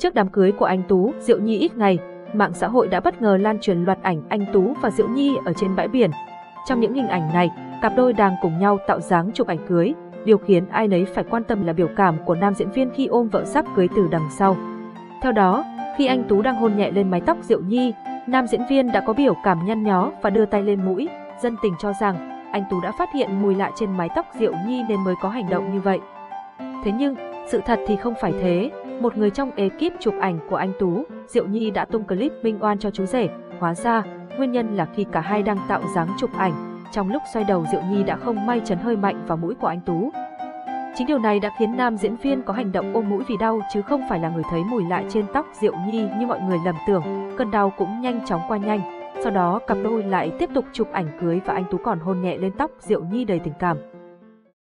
Trước đám cưới của anh Tú, Diệu Nhi ít ngày, mạng xã hội đã bất ngờ lan truyền loạt ảnh anh Tú và Diệu Nhi ở trên bãi biển. Trong những hình ảnh này, cặp đôi đang cùng nhau tạo dáng chụp ảnh cưới. Điều khiến ai nấy phải quan tâm là biểu cảm của nam diễn viên khi ôm vợ sắp cưới từ đằng sau. Theo đó, khi anh Tú đang hôn nhẹ lên mái tóc Diệu Nhi, nam diễn viên đã có biểu cảm nhăn nhó và đưa tay lên mũi, dân tình cho rằng anh Tú đã phát hiện mùi lạ trên mái tóc Diệu Nhi nên mới có hành động như vậy. Thế nhưng, sự thật thì không phải thế, một người trong ekip chụp ảnh của anh Tú, Diệu Nhi đã tung clip minh oan cho chú rể, hóa ra, nguyên nhân là khi cả hai đang tạo dáng chụp ảnh, trong lúc xoay đầu Diệu Nhi đã không may chấn hơi mạnh vào mũi của anh Tú. Chính điều này đã khiến nam diễn viên có hành động ôm mũi vì đau chứ không phải là người thấy mùi lại trên tóc Diệu Nhi như mọi người lầm tưởng, cơn đau cũng nhanh chóng qua nhanh. Sau đó cặp đôi lại tiếp tục chụp ảnh cưới và anh Tú còn hôn nhẹ lên tóc Diệu Nhi đầy tình cảm.